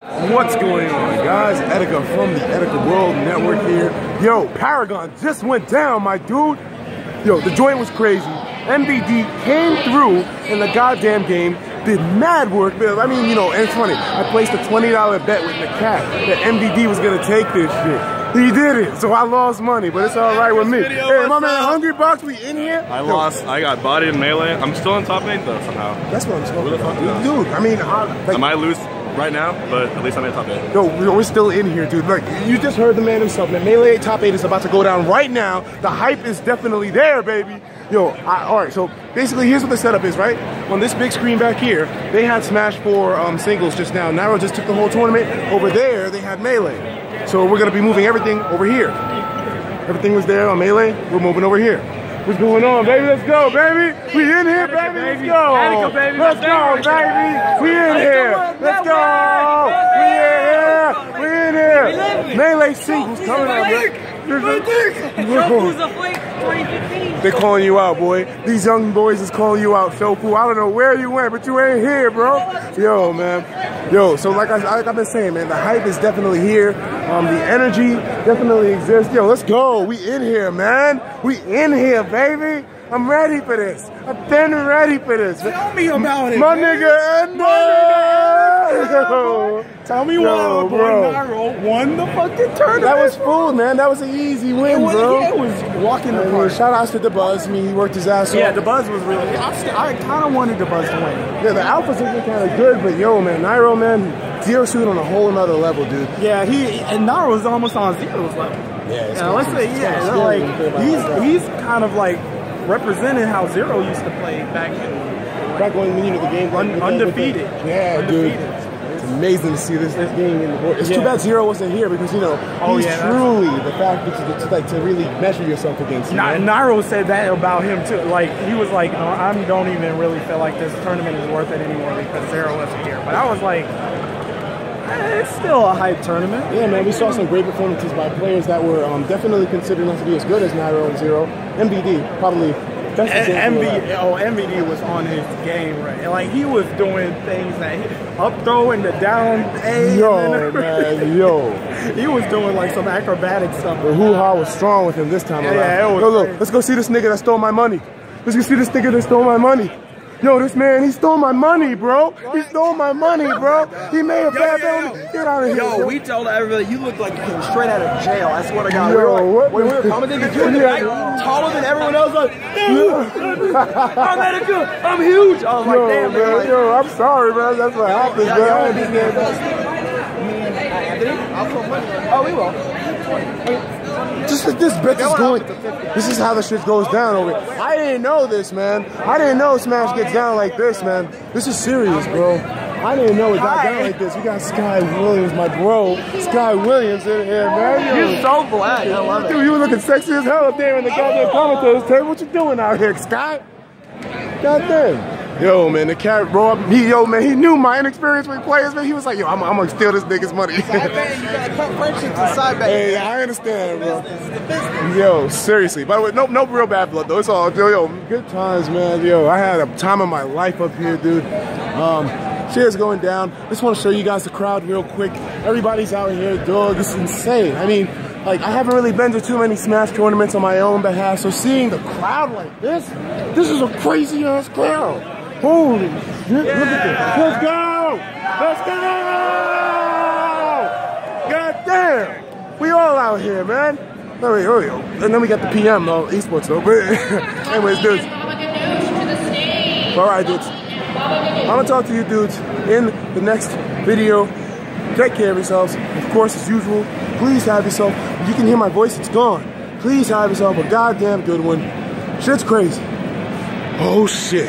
What's going on, guys? Etika from the Etika World Network here. Yo, Paragon just went down, my dude. Yo, the joint was crazy. MVD came through in the goddamn game, did mad work. I mean, you know, and it's funny. I placed a $20 bet with the cat that MVD was gonna take this shit. He did it, so I lost money, but it's all right with me. Hey, my man, Hungrybox, we in here? I lost. I got bodied in melee. I'm still on top eight though somehow. That's what I'm talking the fuck about, dude. I mean, I, like, I might lose right now, but at least I'm in top eight. Yo, we're still in here, dude. Look, you just heard the man himself, man. Melee top eight is about to go down right now. The hype is definitely there, baby. Yo, I, all right, so basically here's what the setup is, right? On this big screen back here, they had Smash 4 um, singles just now. Nairo just took the whole tournament. Over there, they had Melee. So we're gonna be moving everything over here. Everything was there on Melee, we're moving over here. What's going on, baby? Let's go, baby. We in here, baby. Let's go. Baby. Let's go, baby. We in here. Let's go. We in here. We in here. Melee singles coming up, man. They're calling you out, boy. These young boys is calling you out, Shofu. I don't know where you went, but you ain't here, bro. Yo, man. Yo, so like, I, like I've been saying, man, the hype is definitely here. Um, the energy definitely exists. Yo, let's go. We in here, man. We in here, baby. I'm ready for this. I've been ready for this. Tell me about it. My man. nigga Endo. Tell me Yo, why our boy bro. Nairo won the fucking tournament. That was full, man. That was an easy win, it was, bro. yeah, it was walking the I mean, park. shout outs to Dabuz. I mean, he worked his ass off. Yeah, Dabuz was really. I, I kind of wanted Dabuz to win. Yeah, the alphas are kind of good, but yo, man, Nairo, man, zero suit on a whole nother level, dude. Yeah, he and Nairo was almost on zero's level. Yeah, Yeah, let's say yeah, like when you think about he's he's kind of like representing how Zero used to play back in Back when you know the game Un- with the- undefeated. the- yeah, dude. Undefeated. It's amazing to see this, this game in the board. It's too bad Zero wasn't here because you know Oh, he's yeah, truly the fact that to, like to really measure yourself against. You Na-? Nairo said that about him too. Like he was like, no, I don't even really feel like this tournament is worth it anymore because Zero wasn't here. But I was like, eh, it's still a hype tournament. Yeah, man, we saw some great performances by players that were um, definitely considered not to be as good as Nairo and Zero. MVD probably And example of oh, MVD was on his game, right? And, Like he was doing things that he, up throw and the down A. Yo, man, yo. he was doing like some acrobatic stuff. The hoo-ha was strong with him this time Yeah, around. yeah, it was Yo, look, let's go see this nigga that stole my money. Let's go see this nigga that stole my money. Yo, this man, he stole my money, bro. He stole my money, bro. He made a bad penalty. Get out of here. Yo, we told everybody you look like you came straight out of jail. I swear to God. Yo, we were like, what when we were commenting, you were like, taller than everyone else. Like, I'm Etika. I'm huge. I was like, damn, man. Yo, I'm sorry, man. That's what happens, yeah, man. I y'all understand beat that. me and Anthony. I'll put money on it. Oh, we will. Just like this bet is going. This is how the shit goes down over here. I didn't know this, man. I didn't know Smash gets down like this, man. This is serious, bro. I didn't know it got down like this. We got Sky Williams, my bro. Sky Williams in here, man. You're so black. I love it. Dude, you were looking sexy as hell up there in the goddamn commentators table. What you doing out here, Sky? Goddamn. Yo, man, the cat, bro, he, yo, man, he knew my inexperience with players, man. He was like, yo, I'm, I'm gonna steal this nigga's money. Side bang, you gotta cut friendships to side bang. hey, I understand, bro. Business. Yo, seriously. By the way, no, no real bad blood though. It's all yo, yo, good times, man. Yo, I had a time of my life up here, dude. Um, shit's going down. Just want to show you guys the crowd real quick. Everybody's out here, dog. It's insane. I mean, like I haven't really been to too many Smash tournaments on my own behalf, so seeing the crowd like this, this is a crazy ass crowd. Holy shit! Look at this. Let's go! Let's go! God damn! We all out here, man. Oh, yo. And then we got the PM though, esports though. Anyways, dudes. All right, dudes. I'm gonna talk to you dudes in the next video. Take care of yourselves. Of course, as usual, please have yourself. You can hear my voice, it's gone. Please have yourself a goddamn good one. Shit's crazy. Oh shit.